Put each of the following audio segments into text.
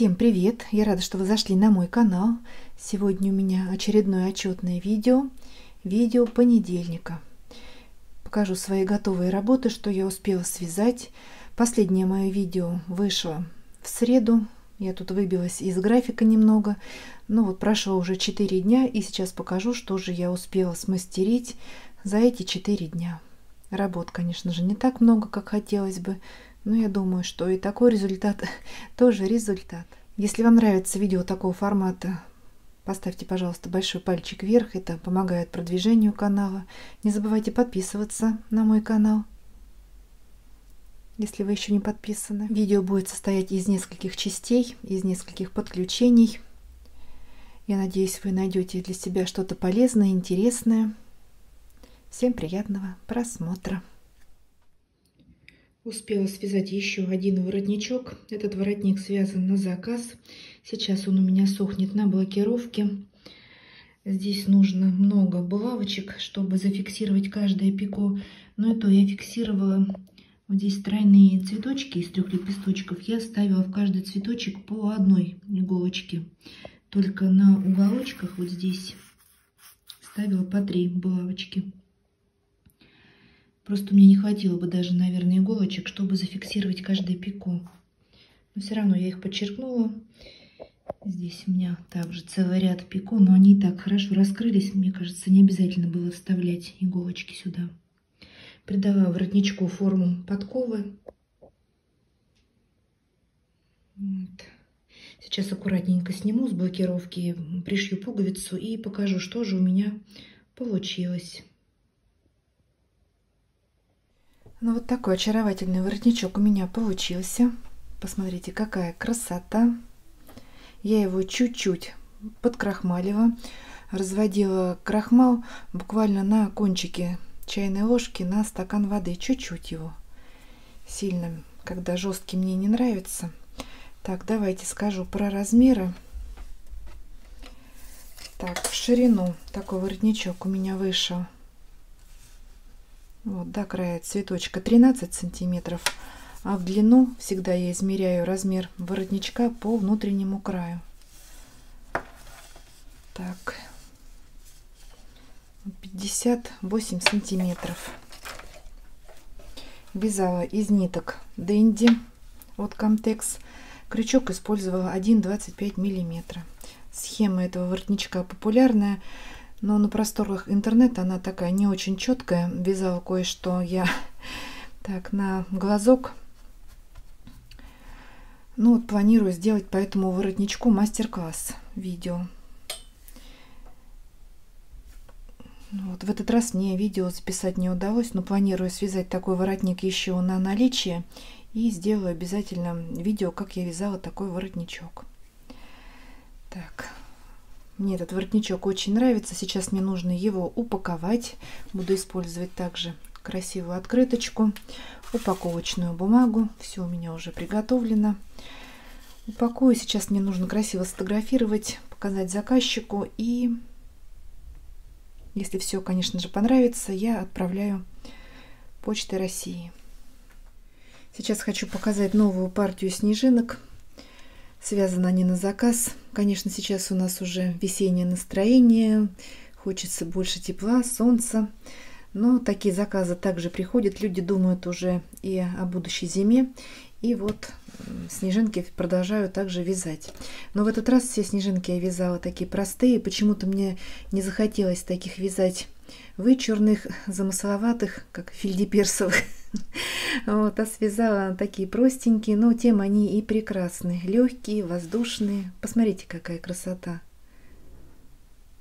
Всем привет! Я рада, что вы зашли на мой канал. Сегодня у меня очередное отчетное видео. Видео понедельника. Покажу свои готовые работы, что я успела связать. Последнее мое видео вышло в среду. Я тут выбилась из графика немного. Но вот прошло уже 4 дня, и сейчас покажу, что же я успела смастерить за эти 4 дня. Работ, конечно же, не так много, как хотелось бы, но я думаю, что и такой результат тоже результат. Если вам нравится видео такого формата, поставьте, пожалуйста, большой пальчик вверх. Это помогает продвижению канала. Не забывайте подписываться на мой канал, если вы еще не подписаны. Видео будет состоять из нескольких частей, из нескольких подключений. Я надеюсь, вы найдете для себя что-то полезное, интересное. Всем приятного просмотра! Успела связать еще один воротничок. Этот воротник связан на заказ. Сейчас он у меня сохнет на блокировке. Здесь нужно много булавочек, чтобы зафиксировать каждое пико. Но это я фиксировала. Вот здесь тройные цветочки из трех лепесточков. Я ставила в каждый цветочек по одной иголочке. Только на уголочках вот здесь ставила по три булавочки. Просто мне не хватило бы даже, наверное, иголочек, чтобы зафиксировать каждое пико. Но все равно я их подчеркнула. Здесь у меня также целый ряд пико, но они так хорошо раскрылись. Мне кажется, не обязательно было вставлять иголочки сюда. Придала воротничку форму подковы. Вот. Сейчас аккуратненько сниму с блокировки, пришью пуговицу и покажу, что же у меня получилось. Ну вот такой очаровательный воротничок у меня получился. Посмотрите, какая красота. Я его чуть-чуть подкрахмалила. Разводила крахмал буквально на кончике чайной ложки на стакан воды. Чуть-чуть его. Сильно, когда жесткий мне не нравится. Так, давайте скажу про размеры. Так, в ширину такой воротничок у меня вышел вот до края цветочка 13 сантиметров а в длину всегда я измеряю размер воротничка по внутреннему краю. Так. 58 сантиметров. Вязала из ниток Дэнди от Comtex. Крючок использовала 1,25 миллиметра. Схема этого воротничка популярная но на просторах интернета она такая не очень четкая. Вязала кое-что я так на глазок. Ну вот планирую сделать по этому воротничку мастер-класс видео. Ну вот в этот раз мне видео записать не удалось, но планирую связать такой воротник еще на наличие и сделаю обязательно видео, как я вязала такой воротничок. Так, мне этот воротничок очень нравится. Сейчас мне нужно его упаковать. Буду использовать также красивую открыточку, упаковочную бумагу. Все у меня уже приготовлено. Упакую. Сейчас мне нужно красиво сфотографировать, показать заказчику. И если все, конечно же, понравится, я отправляю почтой России. Сейчас хочу показать новую партию снежинок. Связаны они на заказ. Конечно, сейчас у нас уже весеннее настроение, хочется больше тепла, солнца. Но такие заказы также приходят. Люди думают уже и о будущей зиме. И вот снежинки продолжаю также вязать. Но в этот раз все снежинки я вязала такие простые. Почему-то мне не захотелось таких вязать вычурных, замысловатых, как фильдеперсовых. Вот, а связала такие простенькие, но тем они и прекрасные. Легкие, воздушные. Посмотрите, какая красота.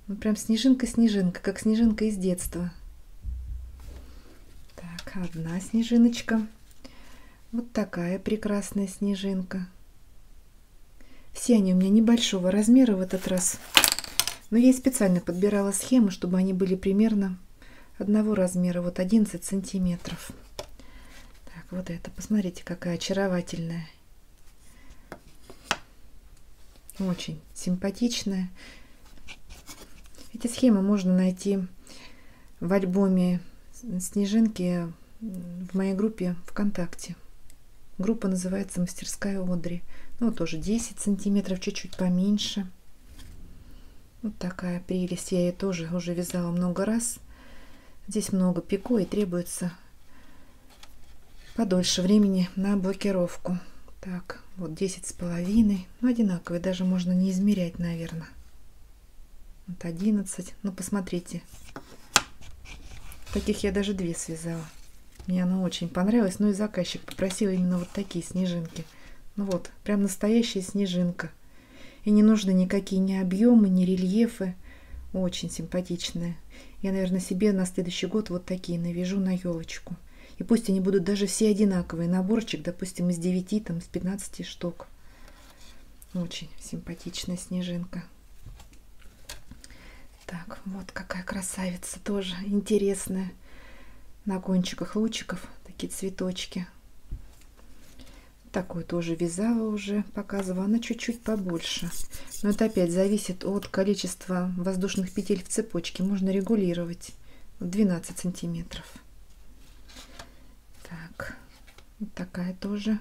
Ну, прям снежинка-снежинка, как снежинка из детства. Так, одна снежиночка. Вот такая прекрасная снежинка. Все они у меня небольшого размера в этот раз. Но я специально подбирала схемы, чтобы они были примерно одного размера, вот 11 сантиметров. Вот это, посмотрите, какая очаровательная. Очень симпатичная. Эти схемы можно найти в альбоме снежинки в моей группе ВКонтакте. Группа называется «Мастерская Одри». Ну, тоже 10 сантиметров, чуть-чуть поменьше. Вот такая прелесть. Я ее тоже уже вязала много раз. Здесь много пико и требуется подольше времени на блокировку. Так, вот 10 с половиной. Ну, одинаковые, даже можно не измерять, наверное. Вот 11. Ну, посмотрите. Таких я даже две связала. Мне она очень понравилась. Ну и заказчик попросил именно вот такие снежинки. Ну вот, прям настоящая снежинка. И не нужны никакие ни объемы, ни рельефы. Очень симпатичная. Я, наверное, себе на следующий год вот такие навяжу на елочку. И пусть они будут даже все одинаковые. Наборчик, допустим, из 9, там, из 15 штук. Очень симпатичная снежинка. Так, вот какая красавица тоже интересная. На кончиках лучиков такие цветочки. Такую тоже вязала уже, показывала. Она чуть-чуть побольше. Но это опять зависит от количества воздушных петель в цепочке. Можно регулировать. 12 сантиметров. Вот такая тоже.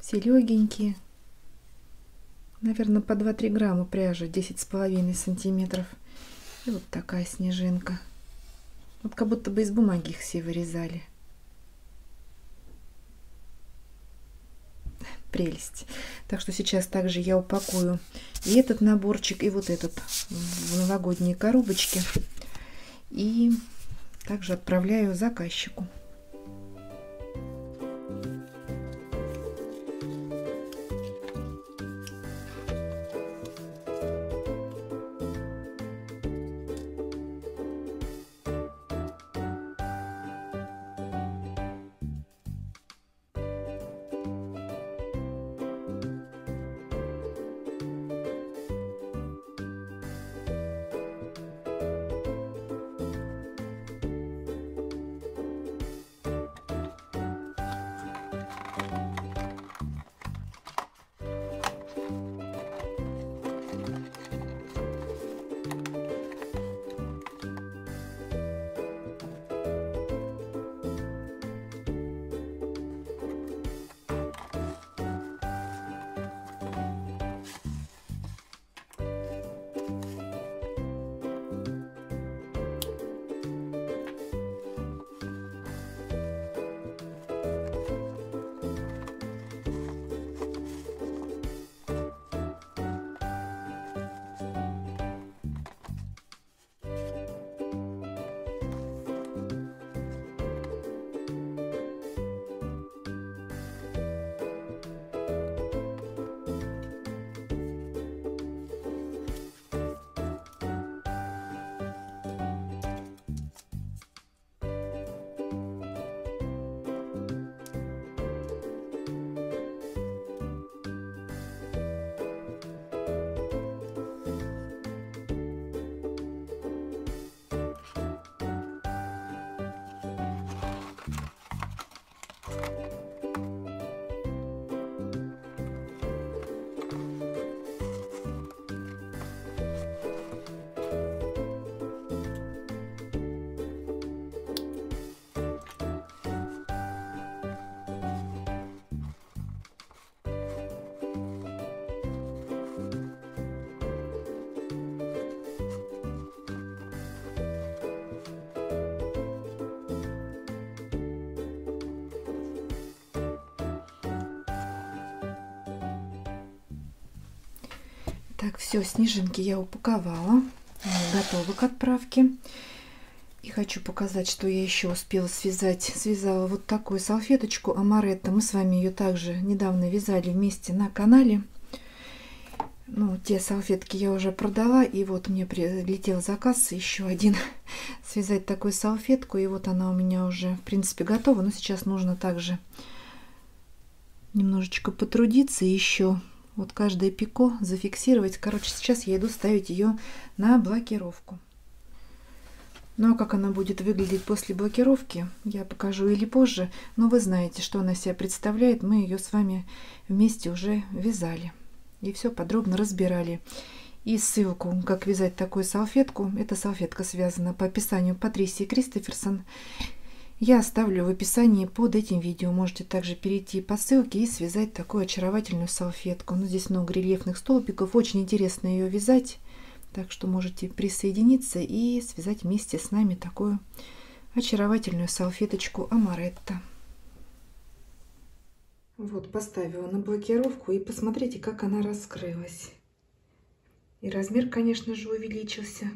Все легенькие. Наверное, по 2-3 грамма пряжи, 10,5 сантиметров. И вот такая снежинка. Вот как будто бы из бумаги их все вырезали. Прелесть. Так что сейчас также я упакую и этот наборчик, и вот этот в новогодние коробочки. И также отправляю заказчику. Так, все, снежинки я упаковала. Готовы к отправке. И хочу показать, что я еще успела связать. Связала вот такую салфеточку Амаретто. Мы с вами ее также недавно вязали вместе на канале. Ну, те салфетки я уже продала. И вот мне прилетел заказ еще один. связать такую салфетку. И вот она у меня уже, в принципе, готова. Но сейчас нужно также немножечко потрудиться еще вот каждое пико зафиксировать. Короче, сейчас я иду ставить ее на блокировку. Ну а как она будет выглядеть после блокировки, я покажу или позже. Но вы знаете, что она себя представляет. Мы ее с вами вместе уже вязали. И все подробно разбирали. И ссылку, как вязать такую салфетку. Эта салфетка связана по описанию Патрисии Кристоферсон. Я оставлю в описании под этим видео. Можете также перейти по ссылке и связать такую очаровательную салфетку. Ну, здесь много рельефных столбиков. Очень интересно ее вязать. Так что можете присоединиться и связать вместе с нами такую очаровательную салфеточку Амаретто. Вот, поставила на блокировку и посмотрите, как она раскрылась. И размер, конечно же, увеличился.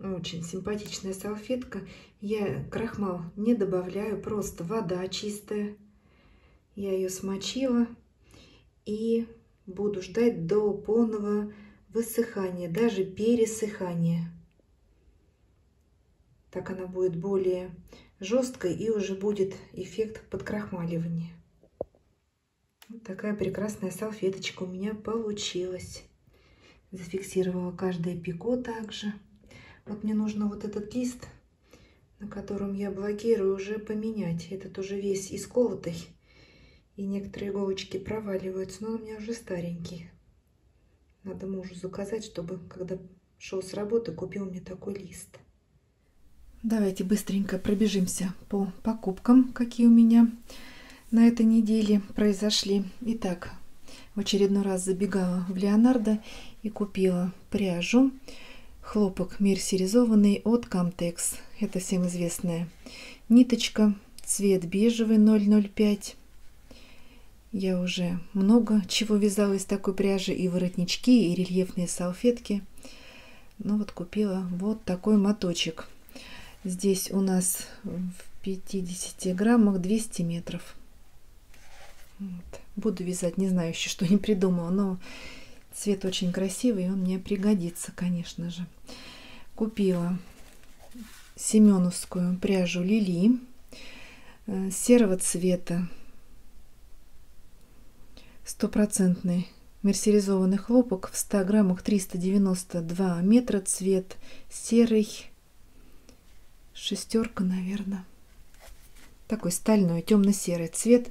Очень симпатичная салфетка. Я крахмал не добавляю, просто вода чистая. Я ее смочила и буду ждать до полного высыхания, даже пересыхания. Так она будет более жесткой и уже будет эффект подкрахмаливания. Вот такая прекрасная салфеточка у меня получилась. Зафиксировала каждое пико также. Вот мне нужно вот этот лист, на котором я блокирую, уже поменять. Этот уже весь исколотый. И некоторые иголочки проваливаются, но он у меня уже старенький. Надо мужу заказать, чтобы, когда шел с работы, купил мне такой лист. Давайте быстренько пробежимся по покупкам, какие у меня на этой неделе произошли. Итак, в очередной раз забегала в Леонардо и купила пряжу хлопок мерсеризованный от Camtex. Это всем известная ниточка, цвет бежевый 005. Я уже много чего вязала из такой пряжи, и воротнички, и рельефные салфетки. Ну вот купила вот такой моточек. Здесь у нас в 50 граммах 200 метров. Вот. Буду вязать, не знаю еще, что не придумала, но Цвет очень красивый, он мне пригодится, конечно же. Купила семеновскую пряжу Лили э, серого цвета. Стопроцентный мерсеризованный хлопок в 100 граммах 392 метра. Цвет серый. Шестерка, наверное. Такой стальной, темно-серый цвет.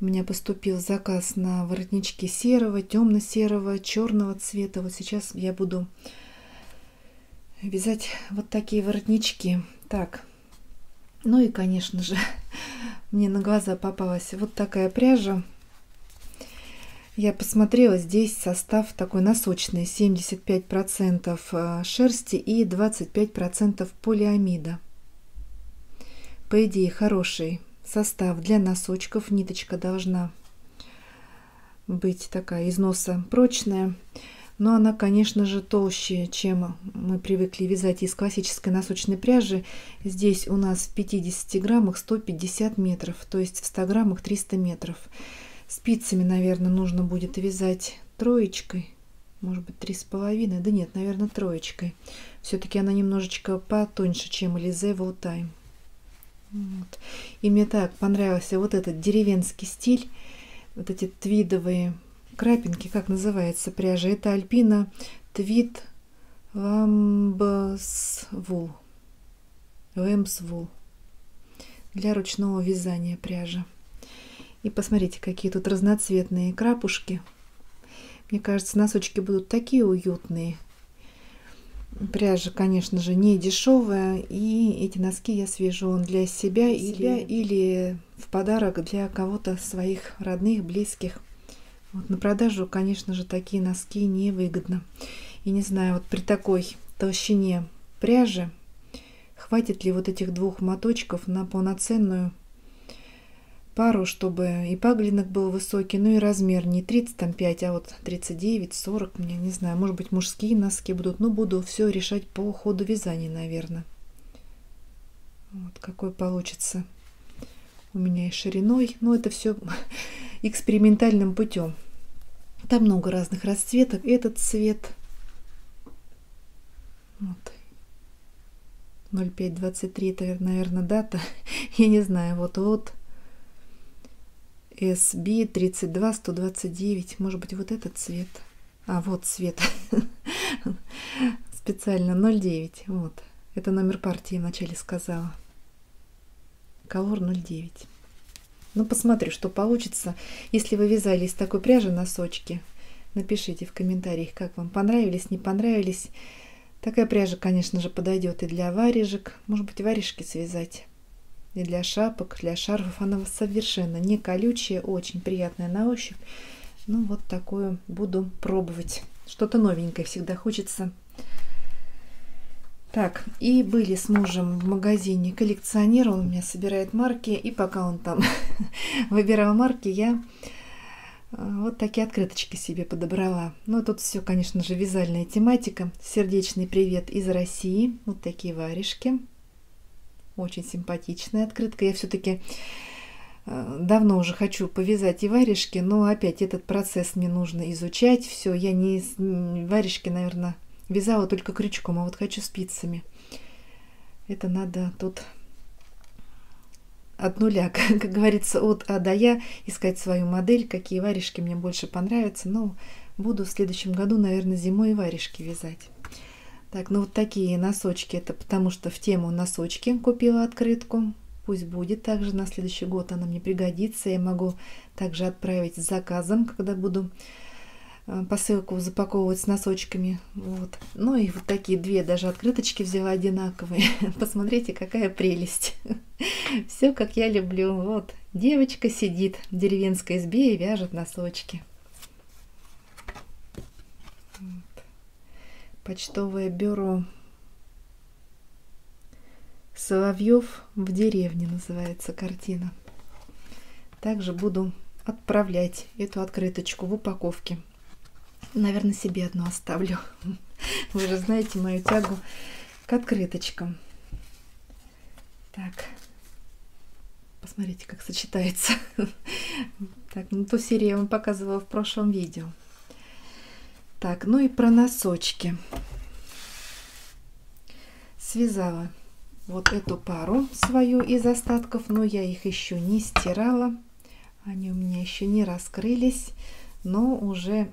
У меня поступил заказ на воротнички серого, темно-серого, черного цвета. Вот сейчас я буду вязать вот такие воротнички. Так, ну и, конечно же, мне на глаза попалась вот такая пряжа. Я посмотрела, здесь состав такой носочный, 75% э, шерсти и 25% полиамида. По идее, хороший состав для носочков. Ниточка должна быть такая износа прочная. Но она, конечно же, толще, чем мы привыкли вязать из классической носочной пряжи. Здесь у нас в 50 граммах 150 метров, то есть в 100 граммах 300 метров. Спицами, наверное, нужно будет вязать троечкой, может быть, три с половиной. Да нет, наверное, троечкой. Все-таки она немножечко потоньше, чем Элизе Time. Вот. И мне так понравился вот этот деревенский стиль, вот эти твидовые крапинки, как называется пряжа. Это альпина твид ламбсвул. Лэмсвул. Для ручного вязания пряжа. И посмотрите, какие тут разноцветные крапушки. Мне кажется, носочки будут такие уютные. Пряжа, конечно же, не дешевая, и эти носки я свяжу для себя или, или в подарок для кого-то своих родных, близких. Вот на продажу, конечно же, такие носки невыгодно. И не знаю, вот при такой толщине пряжи хватит ли вот этих двух моточков на полноценную пару, чтобы и паглинок был высокий, ну и размер не 35, а вот 39, 40, мне не знаю, может быть мужские носки будут, но буду все решать по ходу вязания, наверное. Вот какой получится у меня и шириной, но это все экспериментальным путем. Там много разных расцветок, этот цвет. Вот. 0523 это, наверное, дата. Я не знаю, вот-вот SB32129, может быть, вот этот цвет. А, вот цвет. Специально 0,9. Вот. Это номер партии вначале сказала. Колор 0,9. Ну, посмотрю, что получится. Если вы вязали из такой пряжи носочки, напишите в комментариях, как вам понравились, не понравились. Такая пряжа, конечно же, подойдет и для варежек. Может быть, варежки связать и для шапок, для шарфов. Она совершенно не колючая, очень приятная на ощупь. Ну, вот такую буду пробовать. Что-то новенькое всегда хочется. Так, и были с мужем в магазине коллекционер, он у меня собирает марки, и пока он там выбирал марки, я э, вот такие открыточки себе подобрала. Ну, тут все, конечно же, вязальная тематика. Сердечный привет из России. Вот такие варежки. Очень симпатичная открытка. Я все-таки э, давно уже хочу повязать и варежки, но опять этот процесс мне нужно изучать. Все, я не варежки, наверное, вязала только крючком, а вот хочу спицами. Это надо тут от нуля, как говорится, от А до Я, искать свою модель, какие варежки мне больше понравятся. Но буду в следующем году, наверное, зимой варежки вязать. Так, ну вот такие носочки, это потому что в тему носочки купила открытку. Пусть будет также на следующий год она мне пригодится. Я могу также отправить с заказом, когда буду э, посылку запаковывать с носочками. Вот. Ну и вот такие две даже открыточки взяла одинаковые. Посмотрите, какая прелесть. Все как я люблю. Вот девочка сидит в деревенской избе и вяжет носочки. Почтовое бюро. Соловьев в деревне называется картина. Также буду отправлять эту открыточку в упаковке. Наверное, себе одну оставлю. Вы же знаете мою тягу к открыточкам. Так, посмотрите, как сочетается. Так, ну ту серию я вам показывала в прошлом видео. Так, ну и про носочки. Связала вот эту пару свою из остатков, но я их еще не стирала. Они у меня еще не раскрылись, но уже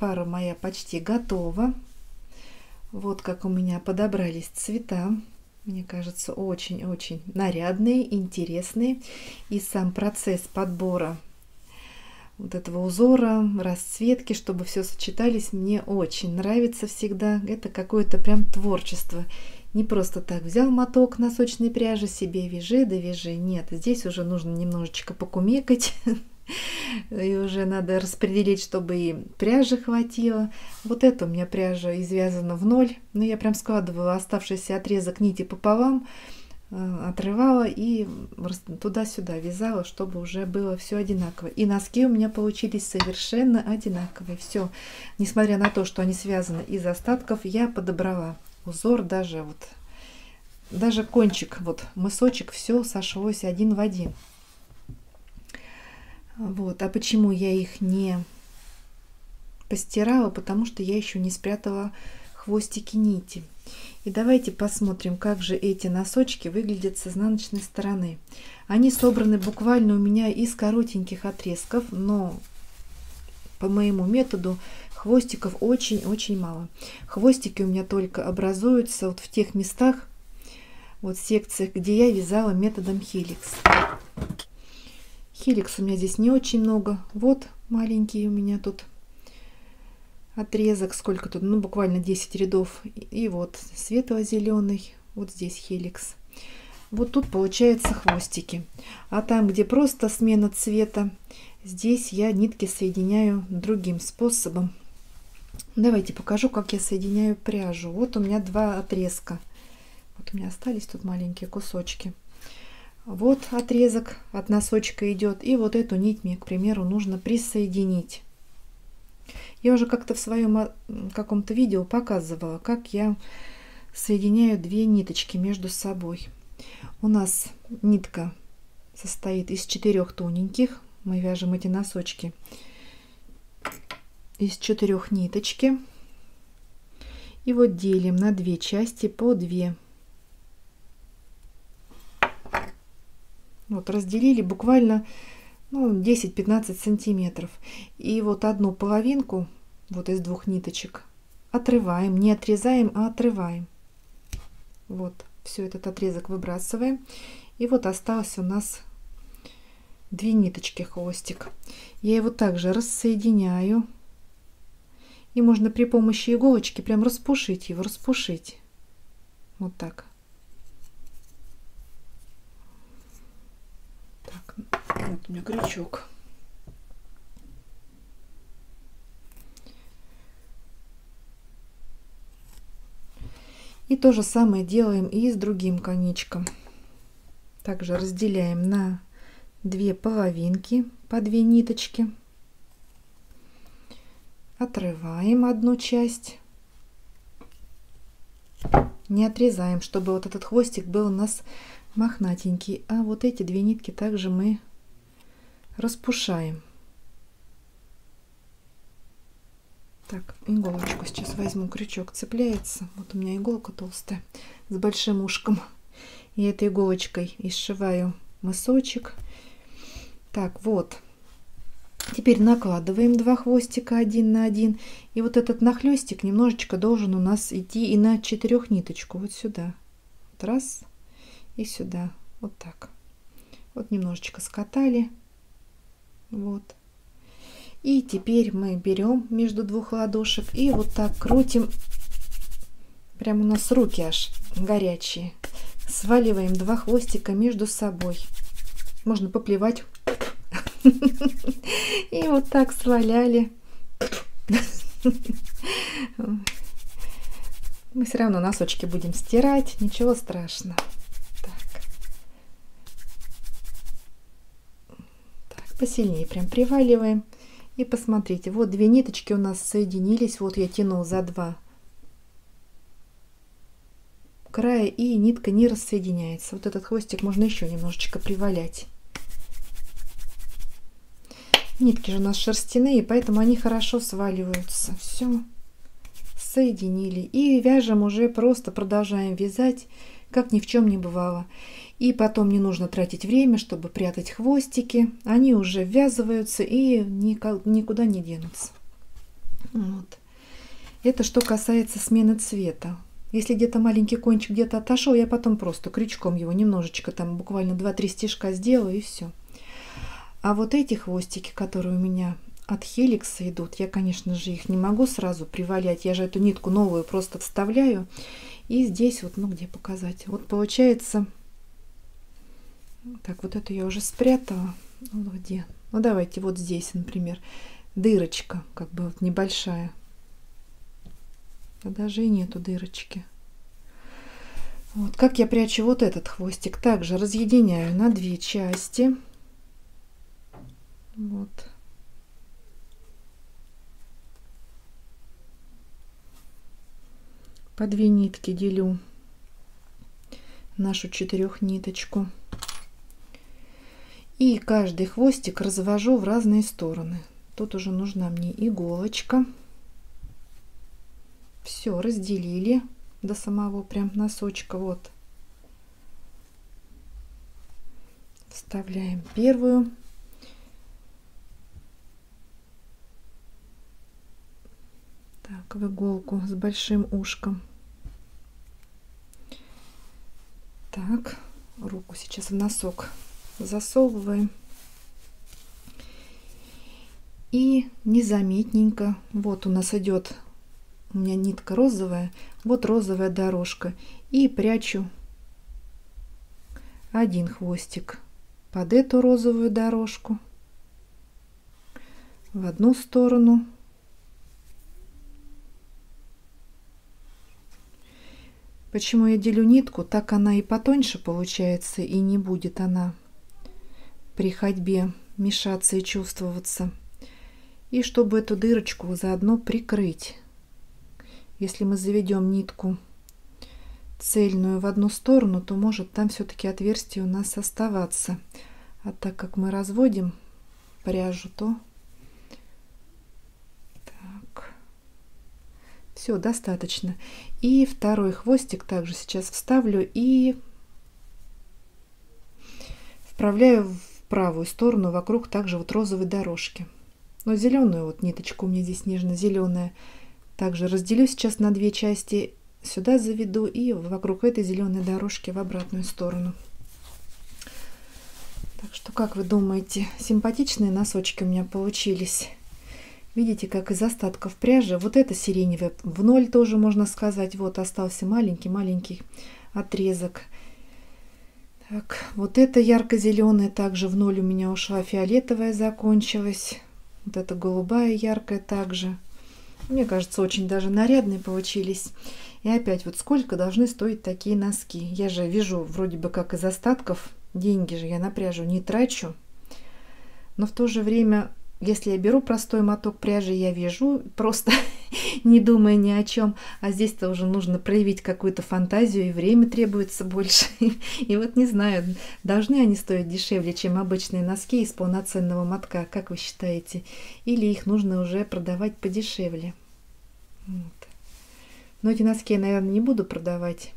пара моя почти готова. Вот как у меня подобрались цвета. Мне кажется, очень-очень нарядные, интересные. И сам процесс подбора вот этого узора, расцветки, чтобы все сочетались, мне очень нравится всегда. Это какое-то прям творчество. Не просто так взял моток носочной пряжи себе, вяжи да вяжи. Нет, здесь уже нужно немножечко покумекать. И уже надо распределить, чтобы и пряжи хватило. Вот это у меня пряжа извязана в ноль. Но я прям складывала оставшийся отрезок нити пополам. Э, отрывала и туда-сюда вязала, чтобы уже было все одинаково. И носки у меня получились совершенно одинаковые. Все, несмотря на то, что они связаны из остатков, я подобрала узор даже вот, даже кончик, вот мысочек, все сошлось один в один. Вот, а почему я их не постирала? Потому что я еще не спрятала хвостики нити. И давайте посмотрим, как же эти носочки выглядят с изнаночной стороны. Они собраны буквально у меня из коротеньких отрезков, но по моему методу хвостиков очень-очень мало. Хвостики у меня только образуются вот в тех местах, вот секциях, где я вязала методом хеликс. Хеликс у меня здесь не очень много. Вот маленькие у меня тут отрезок, сколько тут, ну буквально 10 рядов. И вот светло-зеленый, вот здесь хеликс. Вот тут получается хвостики. А там, где просто смена цвета, здесь я нитки соединяю другим способом. Давайте покажу, как я соединяю пряжу. Вот у меня два отрезка. Вот у меня остались тут маленькие кусочки. Вот отрезок от носочка идет. И вот эту нить мне, к примеру, нужно присоединить. Я уже как-то в своем а, каком-то видео показывала, как я соединяю две ниточки между собой. У нас нитка состоит из четырех тоненьких. Мы вяжем эти носочки из четырех ниточки. И вот делим на две части по две. Вот разделили буквально ну, 10-15 сантиметров. И вот одну половинку вот из двух ниточек отрываем, не отрезаем, а отрываем. Вот, все этот отрезок выбрасываем. И вот осталось у нас две ниточки хвостик. Я его также рассоединяю. И можно при помощи иголочки прям распушить его, распушить. Вот так. Вот у меня крючок. И то же самое делаем и с другим конечком. Также разделяем на две половинки по две ниточки. Отрываем одну часть. Не отрезаем, чтобы вот этот хвостик был у нас мохнатенький. А вот эти две нитки также мы распушаем. Так, иголочку сейчас возьму, крючок цепляется. Вот у меня иголка толстая с большим ушком. И этой иголочкой и сшиваю мысочек. Так, вот. Теперь накладываем два хвостика один на один. И вот этот нахлестик немножечко должен у нас идти и на четырех ниточку. Вот сюда. Вот раз и сюда. Вот так. Вот немножечко скатали. Вот. И теперь мы берем между двух ладошек и вот так крутим. Прям у нас руки аж горячие. Сваливаем два хвостика между собой. Можно поплевать. И вот так сваляли. Мы все равно носочки будем стирать, ничего страшного. Так. так, посильнее прям приваливаем. И посмотрите, вот две ниточки у нас соединились. Вот я тяну за два края и нитка не рассоединяется. Вот этот хвостик можно еще немножечко привалять. Нитки же у нас шерстяные, поэтому они хорошо сваливаются. Все, соединили. И вяжем уже, просто продолжаем вязать, как ни в чем не бывало. И потом не нужно тратить время, чтобы прятать хвостики. Они уже ввязываются и никуда не денутся. Вот. Это что касается смены цвета. Если где-то маленький кончик где-то отошел, я потом просто крючком его немножечко, там буквально 2-3 стежка сделаю и все. А вот эти хвостики, которые у меня от хеликса идут, я, конечно же, их не могу сразу привалять. Я же эту нитку новую просто вставляю. И здесь вот, ну где показать. Вот получается так, вот это я уже спрятала. Ну, где? Ну, давайте вот здесь, например, дырочка, как бы вот небольшая. А даже и нету дырочки. Вот, как я прячу вот этот хвостик. Также разъединяю на две части. Вот. По две нитки делю нашу четырехниточку. И каждый хвостик развожу в разные стороны. Тут уже нужна мне иголочка. Все, разделили до самого прям носочка. Вот. Вставляем первую. Так, в иголку с большим ушком. Так, руку сейчас в носок засовываем. И незаметненько, вот у нас идет, у меня нитка розовая, вот розовая дорожка. И прячу один хвостик под эту розовую дорожку в одну сторону. Почему я делю нитку? Так она и потоньше получается, и не будет она при ходьбе мешаться и чувствоваться. И чтобы эту дырочку заодно прикрыть. Если мы заведем нитку цельную в одну сторону, то может там все-таки отверстие у нас оставаться. А так как мы разводим пряжу, то так. Все, достаточно. И второй хвостик также сейчас вставлю и вправляю в правую сторону вокруг также вот розовой дорожки. Но зеленую вот ниточку у меня здесь нежно-зеленая. Также разделю сейчас на две части. Сюда заведу и вокруг этой зеленой дорожки в обратную сторону. Так что, как вы думаете, симпатичные носочки у меня получились? Видите, как из остатков пряжи. Вот это сиреневая в ноль тоже можно сказать. Вот остался маленький-маленький отрезок. Так, вот это ярко-зеленая, также в ноль у меня ушла фиолетовая, закончилась. Вот эта голубая яркая также. Мне кажется, очень даже нарядные получились. И опять, вот сколько должны стоить такие носки? Я же вижу вроде бы как из остатков, деньги же я на пряжу не трачу. Но в то же время если я беру простой моток пряжи, я вяжу, просто не думая ни о чем. А здесь-то уже нужно проявить какую-то фантазию, и время требуется больше. И вот не знаю, должны они стоить дешевле, чем обычные носки из полноценного мотка, как вы считаете? Или их нужно уже продавать подешевле? Вот. Но эти носки я, наверное, не буду продавать.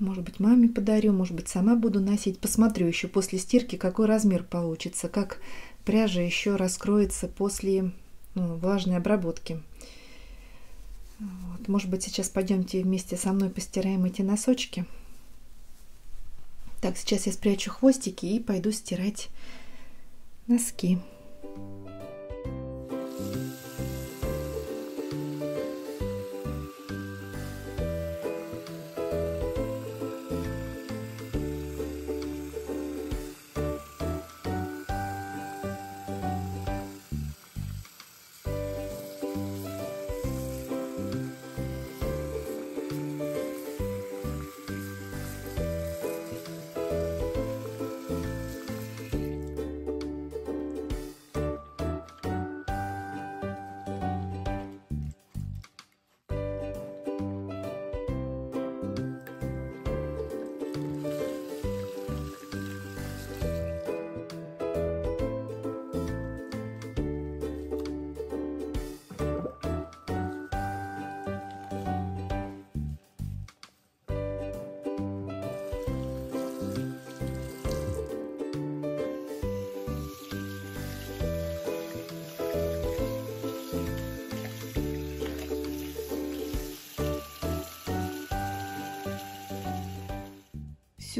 Может быть, маме подарю, может быть, сама буду носить. Посмотрю еще после стирки, какой размер получится, как пряжа еще раскроется после ну, влажной обработки. Вот. Может быть, сейчас пойдемте вместе со мной постираем эти носочки. Так, сейчас я спрячу хвостики и пойду стирать носки.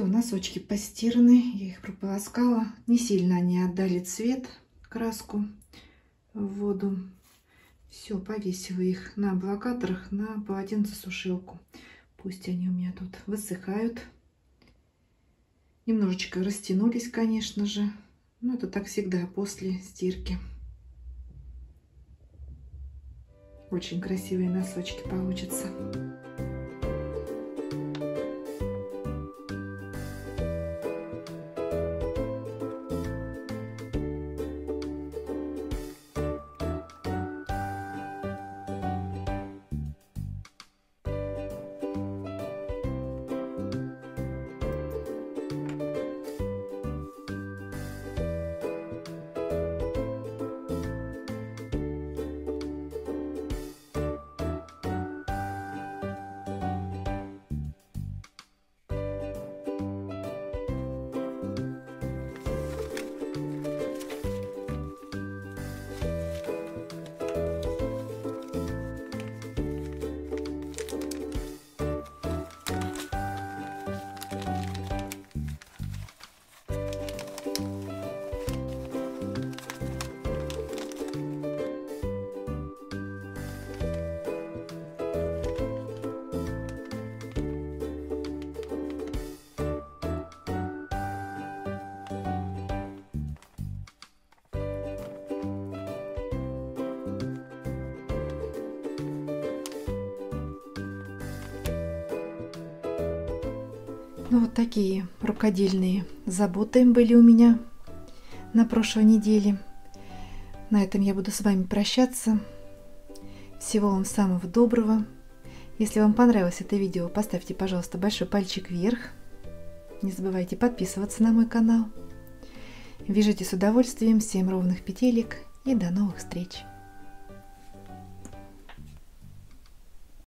Все, носочки постираны, я их прополоскала. Не сильно они отдали цвет, краску в воду. Все, повесила их на блокаторах на полотенцесушилку. Пусть они у меня тут высыхают. Немножечко растянулись, конечно же. Но это так всегда после стирки. Очень красивые носочки получатся. Ну вот такие рукодельные заботы были у меня на прошлой неделе. На этом я буду с вами прощаться. Всего вам самого доброго. Если вам понравилось это видео, поставьте, пожалуйста, большой пальчик вверх. Не забывайте подписываться на мой канал. Вяжите с удовольствием, всем ровных петелек и до новых встреч!